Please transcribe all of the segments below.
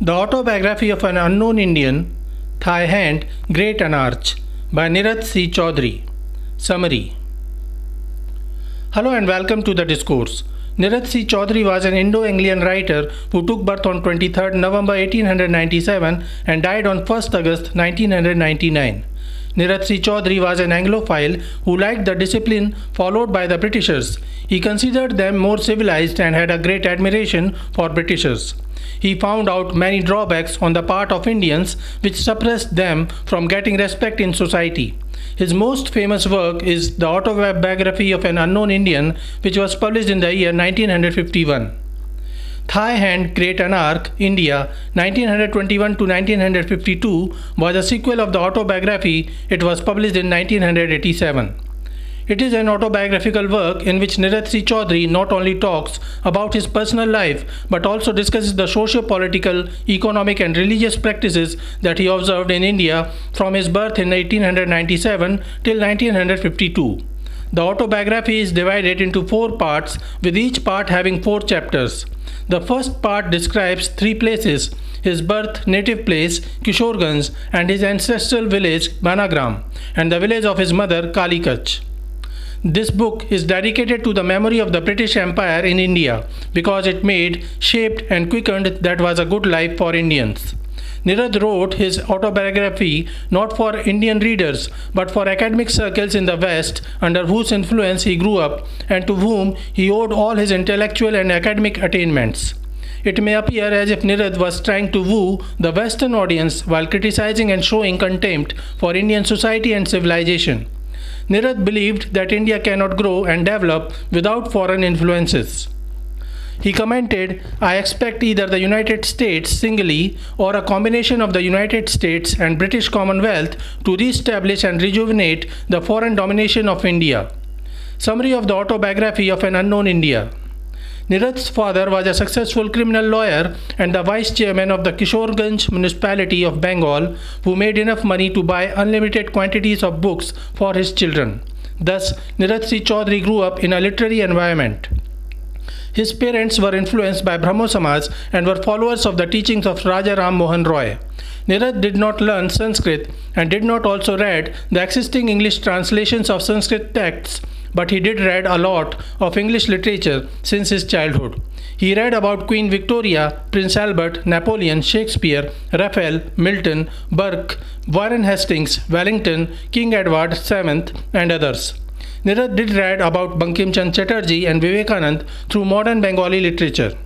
The Autobiography of an Unknown Indian, Thy Hand, Great Anarch by Nirad C. Chaudhuri. Summary Hello and welcome to the discourse. Nirad C. Chaudhuri was an Indo-Anglian writer who took birth on 23 November 1897 and died on 1 August 1999. Nirad C. Chaudhuri was an Anglophile who liked the discipline followed by the Britishers. He considered them more civilized and had a great admiration for Britishers. He found out many drawbacks on the part of Indians which suppressed them from getting respect in society. His most famous work is The Autobiography of an Unknown Indian, which was published in the year 1951. Thy Hand Great Anarch, India, 1921 to 1952, was a sequel of the autobiography. It was published in 1987. It is an autobiographical work in which Nirad C. Chaudhuri not only talks about his personal life but also discusses the socio-political, economic and religious practices that he observed in India from his birth in 1897 till 1952. The autobiography is divided into four parts with each part having four chapters. The first part describes three places his birth, native place, Kishorganj, and his ancestral village, Banagram, and the village of his mother, Kalikutch. This book is dedicated to the memory of the British Empire in India because it made, shaped, and quickened that was a good life for Indians. Nirad wrote his autobiography not for Indian readers but for academic circles in the West under whose influence he grew up and to whom he owed all his intellectual and academic attainments. It may appear as if Nirad was trying to woo the Western audience while criticizing and showing contempt for Indian society and civilization. Nirad believed that India cannot grow and develop without foreign influences. He commented, I expect either the United States singly or a combination of the United States and British Commonwealth to re-establish and rejuvenate the foreign domination of India. Summary of the autobiography of an unknown India. Nirad's father was a successful criminal lawyer and the vice chairman of the Kishorganj municipality of Bengal who made enough money to buy unlimited quantities of books for his children. Thus, Nirad C. Chaudhuri grew up in a literary environment. His parents were influenced by Brahmo Samaj and were followers of the teachings of Raja Ram Mohan Roy. Nirad did not learn Sanskrit and did not also read the existing English translations of Sanskrit texts but he did read a lot of English literature since his childhood. He read about Queen Victoria, Prince Albert, Napoleon, Shakespeare, Raphael, Milton, Burke, Warren Hastings, Wellington, King Edward VII, and others. Nirad did write about Bankim Chand Chatterjee and Vivekanand through modern Bengali literature.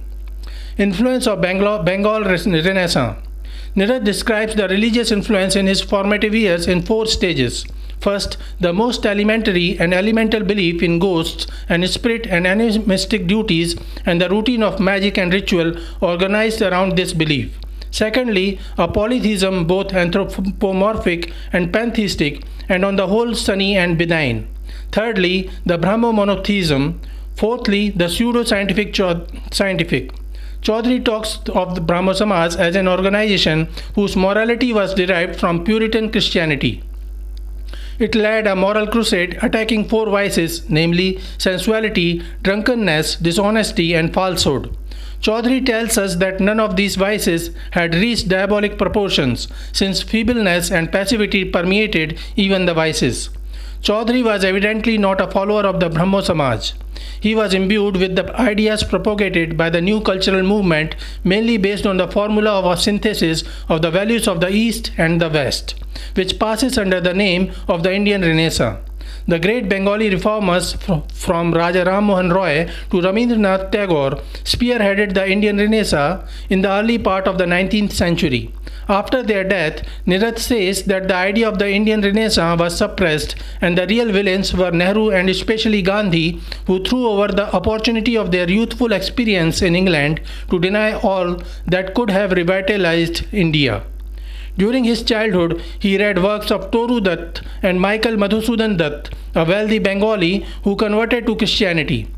Influence of Bengal, Bengal Renaissance. Nirad describes the religious influence in his formative years in four stages. First, the most elementary and elemental belief in ghosts and spirit and animistic duties and the routine of magic and ritual organized around this belief. Secondly, a polytheism both anthropomorphic and pantheistic and on the whole sunny and benign. Thirdly, the Brahmo monotheism. Fourthly, the pseudo-scientific scientific. Chaudhuri talks of the Brahmo Samaj as an organization whose morality was derived from Puritan Christianity. It led a moral crusade attacking four vices, namely sensuality, drunkenness, dishonesty, and falsehood. Chaudhuri tells us that none of these vices had reached diabolic proportions, since feebleness and passivity permeated even the vices. Chaudhuri was evidently not a follower of the Brahmo Samaj. He was imbued with the ideas propagated by the new cultural movement, mainly based on the formula of a synthesis of the values of the East and the West which passes under the name of the Indian Renaissance. The great Bengali reformers from Raja Ram Mohan Roy to Rabindranath Tagore spearheaded the Indian Renaissance in the early part of the 19th century. After their death, Nirad says that the idea of the Indian Renaissance was suppressed and the real villains were Nehru and especially Gandhi, who threw over the opportunity of their youthful experience in England to deny all that could have revitalized India. During his childhood, he read works of Toru Dutt and Michael Madhusudan Dutt, a wealthy Bengali who converted to Christianity.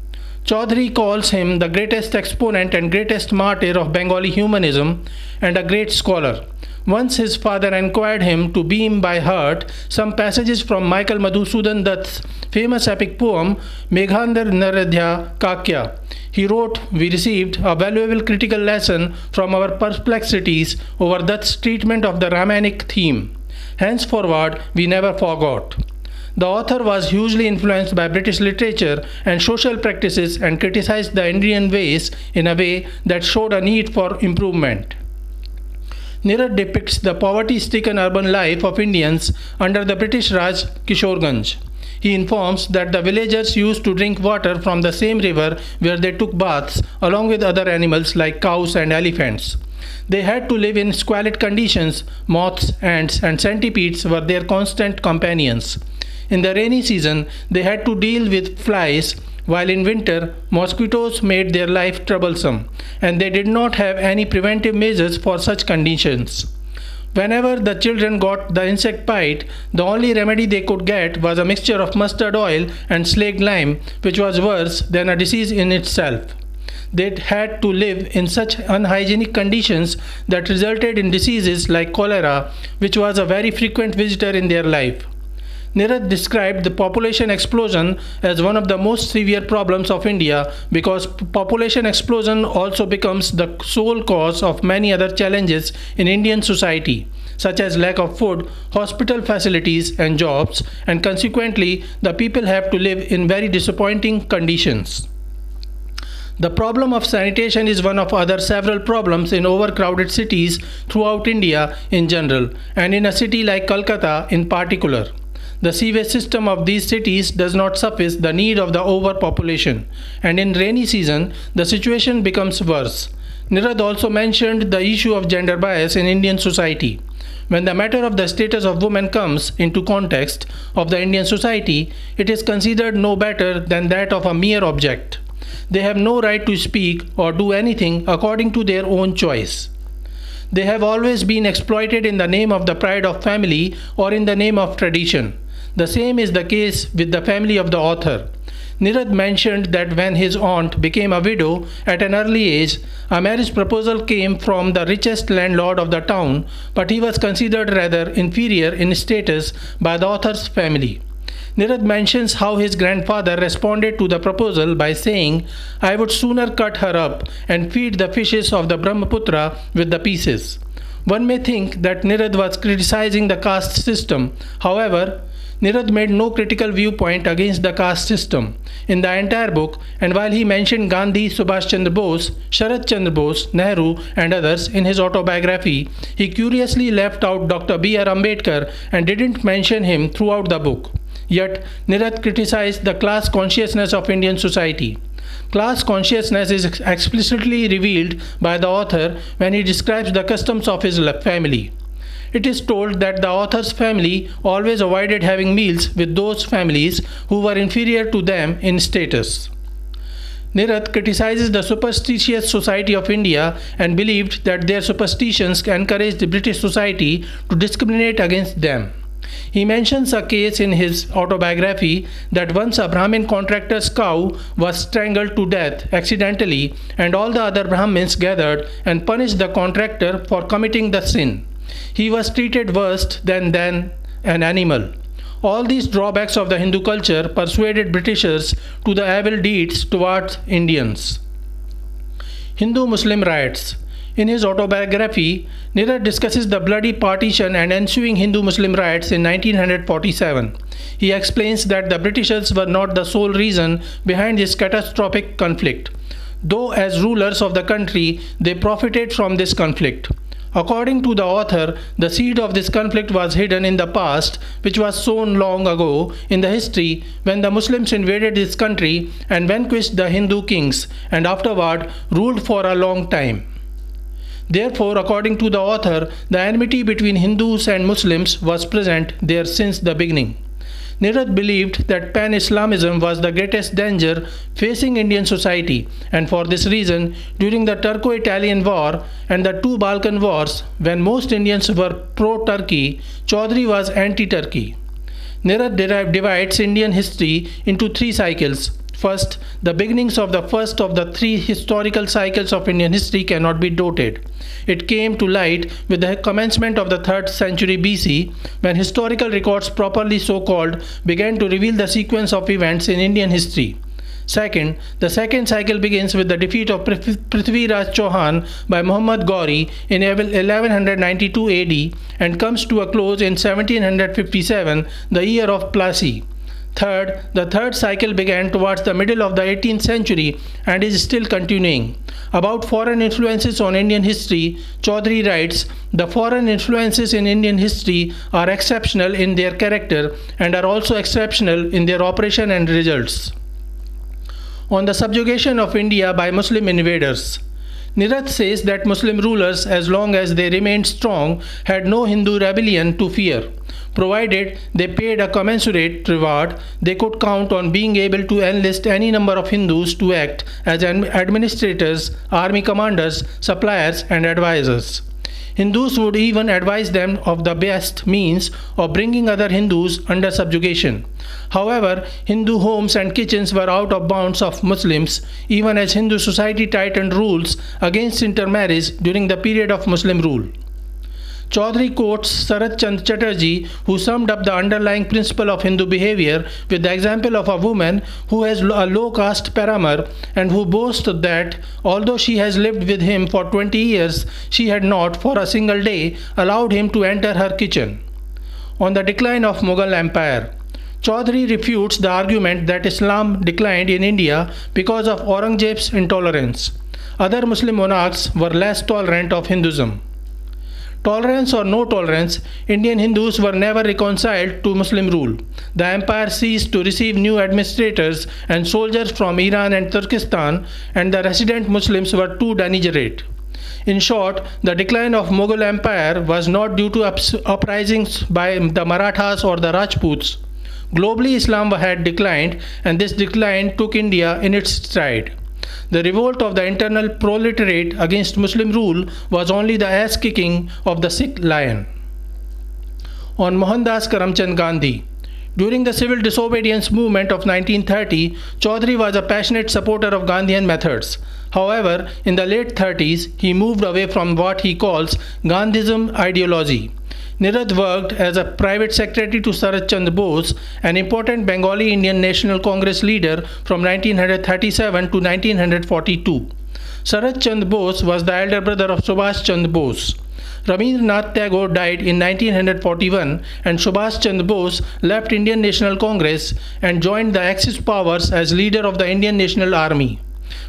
Chaudhary calls him the greatest exponent and greatest martyr of Bengali humanism and a great scholar. Once his father inquired him to beam by heart some passages from Michael Madhusudan Dutt's famous epic poem Meghnad Badh Kavya. He wrote, We received a valuable critical lesson from our perplexities over Dutt's treatment of the Ramayanic theme. Henceforward, we never forgot. The author was hugely influenced by British literature and social practices and criticized the Indian ways in a way that showed a need for improvement. Nirad depicts the poverty-stricken urban life of Indians under the British Raj Kishorganj. He informs that the villagers used to drink water from the same river where they took baths along with other animals like cows and elephants. They had to live in squalid conditions. Moths, ants, and centipedes were their constant companions. In the rainy season, they had to deal with flies while in winter, mosquitoes made their life troublesome, and they did not have any preventive measures for such conditions. Whenever the children got the insect bite, the only remedy they could get was a mixture of mustard oil and slaked lime, which was worse than a disease in itself. They had to live in such unhygienic conditions that resulted in diseases like cholera, which was a very frequent visitor in their life. Nirad described the population explosion as one of the most severe problems of India because population explosion also becomes the sole cause of many other challenges in Indian society such as lack of food, hospital facilities and jobs and consequently the people have to live in very disappointing conditions. The problem of sanitation is one of other several problems in overcrowded cities throughout India in general and in a city like Kolkata in particular. The sewage system of these cities does not suffice the need of the overpopulation, and in rainy season, the situation becomes worse. Nirad also mentioned the issue of gender bias in Indian society. When the matter of the status of women comes into context of the Indian society, it is considered no better than that of a mere object. They have no right to speak or do anything according to their own choice. They have always been exploited in the name of the pride of family or in the name of tradition. The same is the case with the family of the author. Nirad mentioned that when his aunt became a widow at an early age, a marriage proposal came from the richest landlord of the town, but he was considered rather inferior in status by the author's family. Nirad mentions how his grandfather responded to the proposal by saying, I would sooner cut her up and feed the fishes of the Brahmaputra with the pieces. One may think that Nirad was criticizing the caste system. However, Nirad made no critical viewpoint against the caste system in the entire book, and while he mentioned Gandhi, Subhash Chandra Bose, Sharat Chandra Bose, Nehru, and others in his autobiography, he curiously left out Dr. B.R. Ambedkar and didn't mention him throughout the book. Yet, Nirad criticized the class consciousness of Indian society. Class consciousness is explicitly revealed by the author when he describes the customs of his family. It is told that the author's family always avoided having meals with those families who were inferior to them in status. Nirad criticizes the superstitious society of India and believed that their superstitions encouraged the British society to discriminate against them. He mentions a case in his autobiography that once a Brahmin contractor's cow was strangled to death accidentally and all the other Brahmins gathered and punished the contractor for committing the sin. He was treated worse than, than an animal. All these drawbacks of the Hindu culture persuaded Britishers to the evil deeds towards Indians. Hindu Muslim riots. In his autobiography, Nirad discusses the bloody partition and ensuing Hindu Muslim riots in 1947. He explains that the Britishers were not the sole reason behind this catastrophic conflict, though, as rulers of the country, they profited from this conflict. According to the author, the seed of this conflict was hidden in the past, which was sown long ago in the history when the Muslims invaded this country and vanquished the Hindu kings and afterward ruled for a long time. Therefore, according to the author, the enmity between Hindus and Muslims was present there since the beginning. Nirad believed that pan Islamism was the greatest danger facing Indian society, and for this reason, during the Turco Italian War and the two Balkan Wars, when most Indians were pro Turkey, Chaudhuri was anti Turkey. Nirad divides Indian history into three cycles First, the beginnings of the first of the three historical cycles of Indian history cannot be doubted. It came to light with the commencement of the 3rd century BC when historical records properly so called began to reveal the sequence of events in Indian history. Second, the second cycle begins with the defeat of Prithviraj Chauhan by Muhammad Ghori in 1192 AD and comes to a close in 1757, the year of Plassey. Third, the third cycle began towards the middle of the 18th century and is still continuing. About foreign influences on Indian history, Chaudhuri writes, The foreign influences in Indian history are exceptional in their character and are also exceptional in their operation and results. On the subjugation of India by Muslim invaders. Nirad says that Muslim rulers, as long as they remained strong, had no Hindu rebellion to fear. Provided they paid a commensurate reward, they could count on being able to enlist any number of Hindus to act as administrators, army commanders, suppliers, and advisors. Hindus would even advise them of the best means of bringing other Hindus under subjugation. However, Hindu homes and kitchens were out of bounds of Muslims, even as Hindu society tightened rules against intermarriage during the period of Muslim rule. Chaudhuri quotes Sarat Chand Chatterjee, who summed up the underlying principle of Hindu behavior with the example of a woman who has a low caste paramour and who boasts that although she has lived with him for 20 years, she had not, for a single day, allowed him to enter her kitchen. On the decline of Mughal Empire, Chaudhuri refutes the argument that Islam declined in India because of Aurangzeb's intolerance. Other Muslim monarchs were less tolerant of Hinduism. Tolerance or no tolerance, Indian Hindus were never reconciled to Muslim rule. The empire ceased to receive new administrators and soldiers from Iran and Turkestan, and the resident Muslims were too degenerate. In short, the decline of Mughal Empire was not due to uprisings by the Marathas or the Rajputs. Globally, Islam had declined, and this decline took India in its stride. The revolt of the internal proletariat against Muslim rule was only the ass kicking of the sick lion. On Mohandas Karamchand Gandhi, during the civil disobedience movement of 1930, Chaudhuri was a passionate supporter of Gandhian methods. However, in the late 30s, he moved away from what he calls Gandhism ideology. Nirad worked as a private secretary to Sarat Chand Bose, an important Bengali Indian National Congress leader from 1937 to 1942. Sarat Chand Bose was the elder brother of Subhash Chand Bose. Rabindranath Tagore died in 1941 and Subhash Chandra Bose left Indian National Congress and joined the Axis powers as leader of the Indian National Army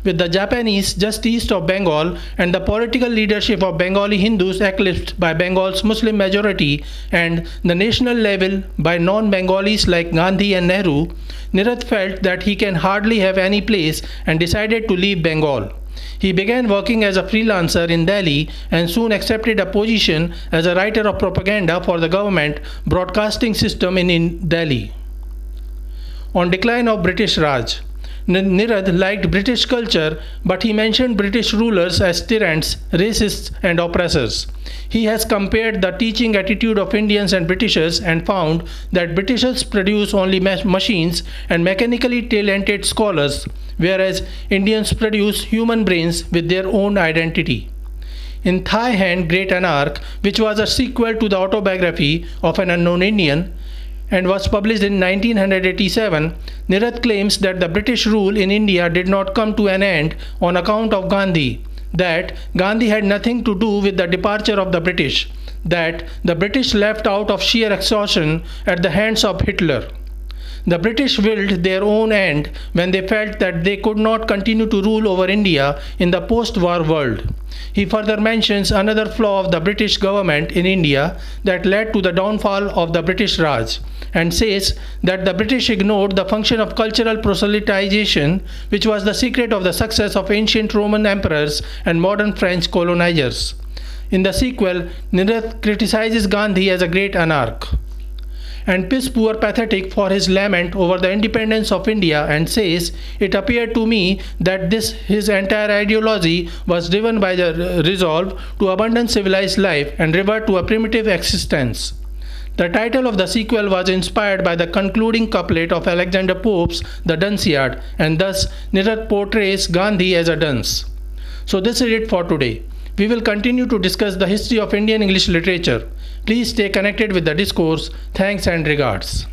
with the Japanese just east of Bengal and the political leadership of Bengali Hindus eclipsed by Bengal's Muslim majority and the national level by non-Bengalis like Gandhi and Nehru, Nirad felt that he can hardly have any place and decided to leave Bengal. He began working as a freelancer in Delhi and soon accepted a position as a writer of propaganda for the government broadcasting system in Delhi. On decline of British Raj, Nirad liked British culture, but he mentioned British rulers as tyrants, racists, and oppressors. He has compared the teaching attitude of Indians and Britishers and found that Britishers produce only machines and mechanically talented scholars, whereas Indians produce human brains with their own identity. In Thy Hand Great Anarch, which was a sequel to the autobiography of an unknown Indian, and was published in 1987, Nirad claims that the British rule in India did not come to an end on account of Gandhi, that Gandhi had nothing to do with the departure of the British, that the British left out of sheer exhaustion at the hands of Hitler. The British willed their own end when they felt that they could not continue to rule over India in the post war world. He further mentions another flaw of the British government in India that led to the downfall of the British Raj and says that the British ignored the function of cultural proselytization, which was the secret of the success of ancient Roman emperors and modern French colonizers. In the sequel, Nirad criticizes Gandhi as a great anarch and piss poor pathetic for his lament over the independence of India and says, It appeared to me that this his entire ideology was driven by the resolve to abandon civilized life and revert to a primitive existence. The title of the sequel was inspired by the concluding couplet of Alexander Pope's The Dunciad, and thus Nirad portrays Gandhi as a dunce. So, this is it for today. We will continue to discuss the history of Indian English literature. Please stay connected with the discourse. Thanks and regards.